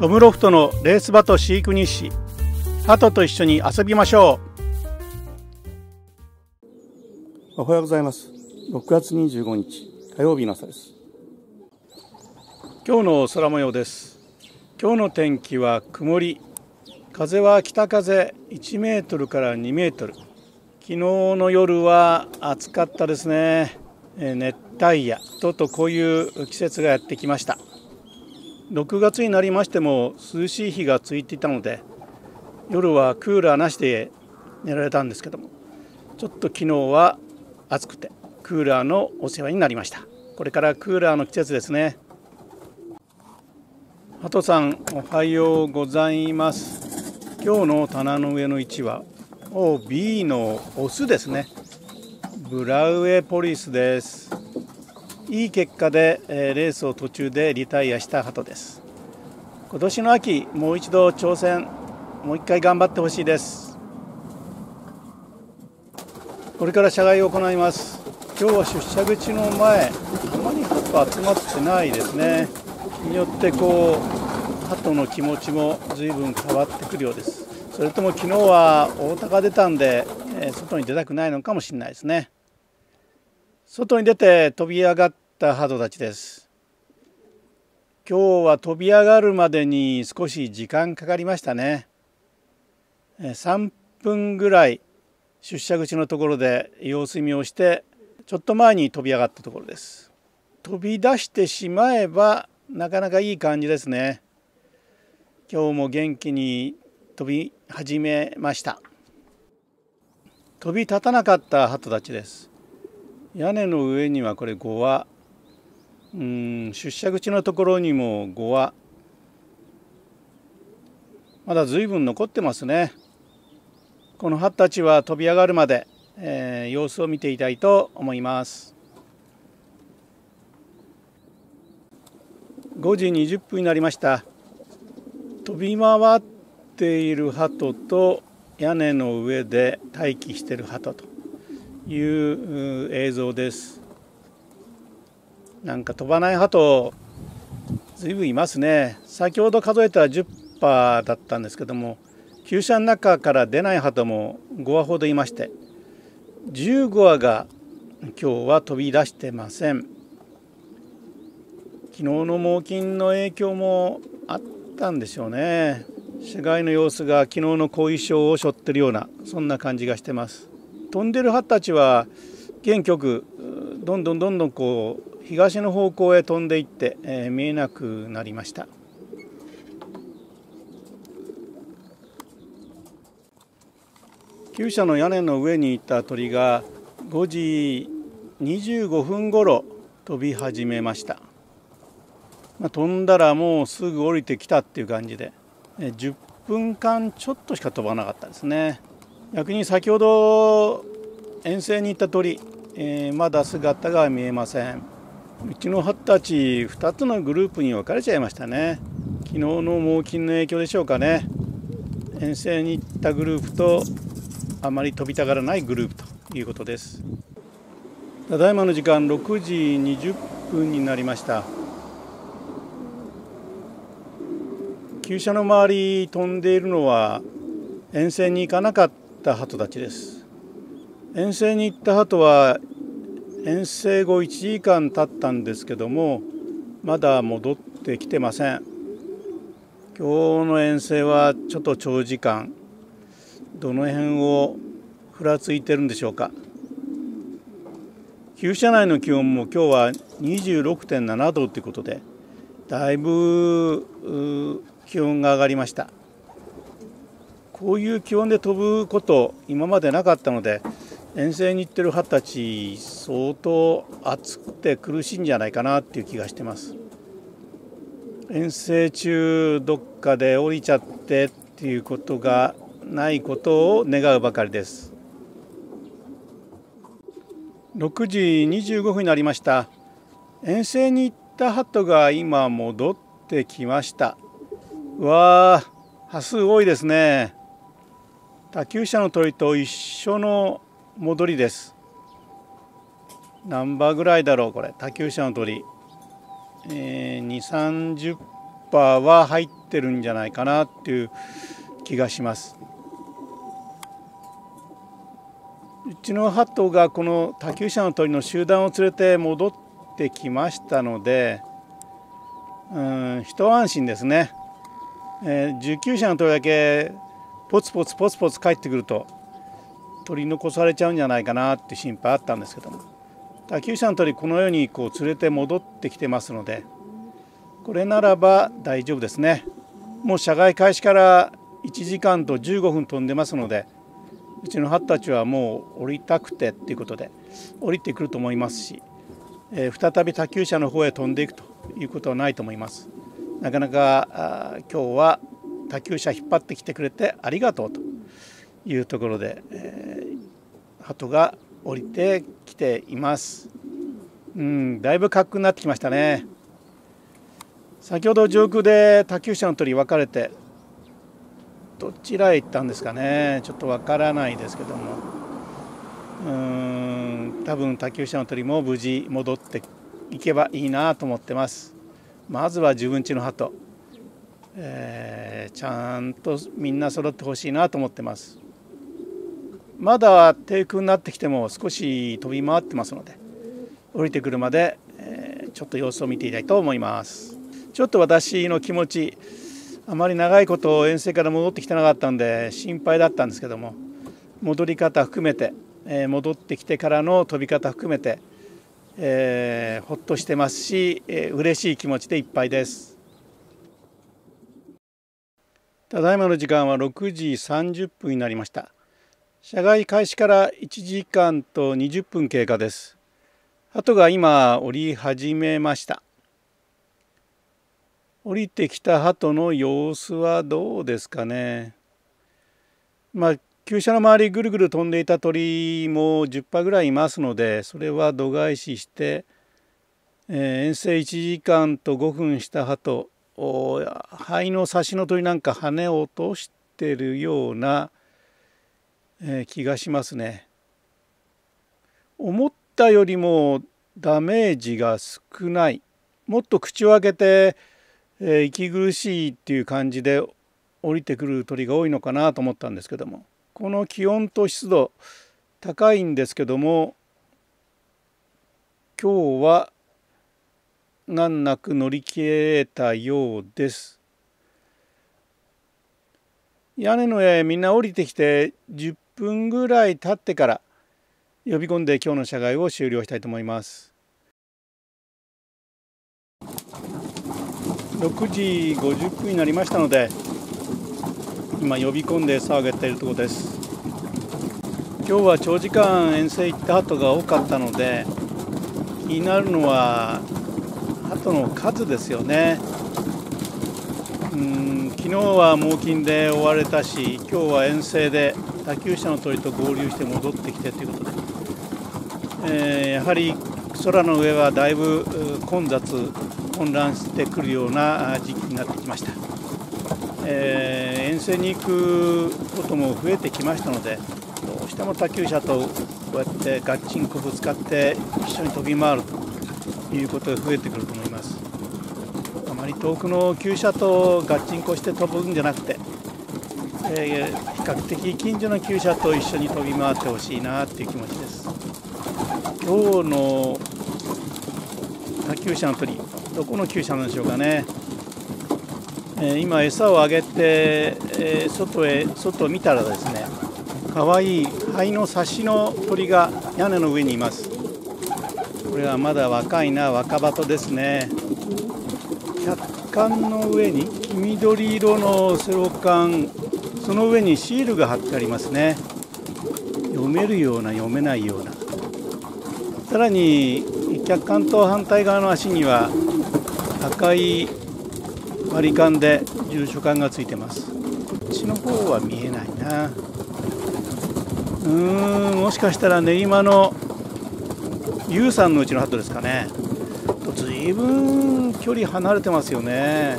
トムロフトのレースバト飼育日誌。鳩と一緒に遊びましょう。おはようございます。6月25日火曜日の朝です。今日の空模様です。今日の天気は曇り。風は北風1メートルから2メートル。昨日の夜は暑かったですね。熱帯夜。とうとうこういう季節がやってきました6月になりましても涼しい日が続いていたので夜はクーラーなしで寝られたんですけどもちょっと昨日は暑くてクーラーのお世話になりました。これからクーラーの季節ですね。ハトさんおはようございます。今日の棚の上の位置は OB のオスですね。ブラウェポリスです。いい結果で、えレースを途中でリタイアした鳩です。今年の秋もう一度挑戦。もう一回頑張ってほしいです。これから謝罪を行います。今日は出社口の前あまり鳩集まってないですね。によってこう鳩の気持ちも随分変わってくるようです。それとも昨日は大高出たんで、え外に出たくないのかもしれないですね。外に出て飛び上がった鳩たちです。今日は飛び上がるまでに少し時間かかりましたね。3分ぐらい出社口のところで様子見をしてちょっと前に飛び上がったところです。飛び出してしまえばなかなかいい感じですね。今日も元気に飛び始めました。飛び立たなかった鳩たちです。屋根の上にはこれ5羽うん出社口のところにも5羽まだ随分残ってますね。この葉たちは飛び上がるまで、えー、様子を見ていたいと思います。5時20分になりました。飛び回っている鳩と屋根の上で待機している鳩という映像です。なんか飛ばない鳩ずいぶんいますね。先ほど数えた10羽だったんですけども厩舎の中から出ない鳩も5羽ほどいまして15羽が今日は飛び出してません。昨日の猛禽の影響もあったんでしょうね。市街の様子が昨日の後遺症を背負ってるようなそんな感じがしてます。飛んでる葉たちは原曲どんどんどんどんこう東の方向へ飛んでいって、えー、見えなくなりました。厩舎の屋根の上にいた鳥が5時25分ごろ飛び始めました、まあ、飛んだらもうすぐ降りてきたっていう感じで10分間ちょっとしか飛ばなかったですね。逆に先ほど遠征に行った鳥、えー、まだ姿が見えません。うちのハたち2つのグループに分かれちゃいましたね。昨日の猛禽の影響でしょうかね。遠征に行ったグループとあまり飛びたがらないグループということです。ただいまの時間6時20分になりました。厩舎の周り飛んでいるのは遠征に行かなかったった鳩たちです。遠征に行った鳩は遠征後1時間経ったんですけどもまだ戻ってきてません。今日の遠征はちょっと長時間。どの辺をふらついてるんでしょうか。厩舎内の気温も今日は26.7度ということでだいぶ気温が上がりました。こういう気温で飛ぶこと今までなかったので遠征に行ってる葉たち相当暑くて苦しいんじゃないかなっていう気がしてます。遠征中どっかで降りちゃってっていうことがないことを願うばかりです。6時25分になりました。遠征に行った鳩が今戻ってきました。わあ端数多いですね。他厩舎の鳥と一緒の戻りです。何羽ぐらいだろうこれ。他厩舎の鳥、えー、2 3 0パーは入ってるんじゃないかなっていう気がします。うちのハトがこの多厩舎の鳥の集団を連れて戻ってきましたのでうん一安心ですね、えー、19社の鳥だけポツポツポツポツ帰ってくると。取り残されちゃうんじゃないかなって心配あったんですけども。多厩舎の鳥このようにこう連れて戻ってきてますのでこれならば大丈夫ですね。もう社外開始から1時間と15分飛んでますのでうちのハッたちはもう降りたくてっていうことで降りてくると思いますし、えー、再び他厩舎の方へ飛んでいくということはないと思います。なかなか今日は他厩舎引っ張ってきてくれてありがとうというところで、え、鳩が降りてきています。うんだいぶかっくなってきましたね。先ほど上空で他厩舎の鳥分かれてどちらへ行ったんですかね。ちょっとわからないですけども。うーん多分他厩舎の鳥も無事戻っていけばいいなと思ってます。まずは自分家の鳩、えー、ちゃんとみんな揃ってほしいなと思ってます。まだ低空になってきても少し飛び回ってますので降りてくるまで、えー、ちょっと様子を見ていたいと思います。ちょっと私の気持ちあまり長いこと遠征から戻ってきてなかったんで心配だったんですけども戻り方含めて、えー、戻ってきてからの飛び方含めて、えー、ほっとしてますし、えー、嬉しい気持ちでいっぱいです。ただいまの時間は6時30分になりました。車外開始から1時間と20分経過です鳩が今降り始めました降りてきた鳩の様子はどうですかね。まあ厩舎の周りぐるぐる飛んでいた鳥も10羽ぐらいいますのでそれは度外視して、えー、遠征1時間と5分した鳩肺の差しの鳥なんか羽を落としてるような、え、気がしますね。思ったよりもダメージが少ないもっと口を開けてえー、息苦しいっていう感じで降りてくる鳥が多いのかなと思ったんですけどもこの気温と湿度高いんですけども今日は難なく乗り切れたようです。屋根の上みんな降りてきて10分ぐらい経ってから呼び込んで今日の車外を終了したいと思います。6時50分になりましたので今呼び込んで餌をあげているところです。今日は長時間遠征行った鳩が多かったので気になるのは鳩の数ですよね。うん。昨日は猛禽で追われたし今日は遠征で他厩舎の鳥と合流して戻ってきてということで、えー、やはり空の上はだいぶ混雑混乱してくるような時期になってきました、えー、遠征に行くことも増えてきましたのでどうしても他厩舎とこうやってガッチンコぶつかって一緒に飛び回るということが増えてくると思います。まり遠くの厩舎とガッチンコして飛ぶんじゃなくて、えー、比較的近所の厩舎と一緒に飛び回ってほしいなっていう気持ちです。今日の他厩舎の鳥どこの厩舎なんでしょうかね、えー、今餌をあげて、えー、外へ外を見たらですね可愛い灰の差しの鳥が屋根の上にいます。これはまだ若いな若鳩ですね。客観の上に黄緑色のセロ缶その上にシールが貼ってありますね。読めるような読めないような。さらに客観と反対側の足には赤い割り勘で住所感がついてます。こっちの方は見えないな。うーんもしかしたら練馬の U さんのうちのハットですかね。ずいぶん距離離れてますよね。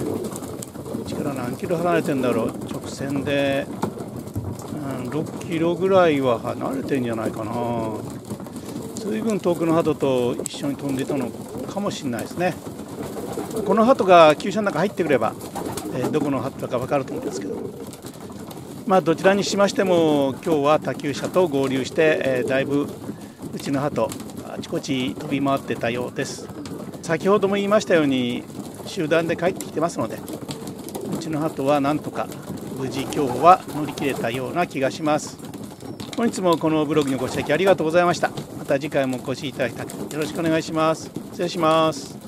こっちから何キロ離れてんだろう。直線で、うん、6キロぐらいは離れてんじゃないかな。随分遠くのハトと一緒に飛んでいたのかもしれないですね。この鳩が厩舎の中入ってくれば、えー、どこの鳩か分かると思うんですけど。まあどちらにしましても今日は他厩舎と合流して、えー、だいぶうちの鳩あちこち飛び回ってたようです。先ほども言いましたように集団で帰ってきてますのでうちの鳩はなんとか無事今日は乗り切れたような気がします。本日もこのブログにご指摘ありがとうございました。また次回もお越しいただきたくよろしくお願いします。失礼します。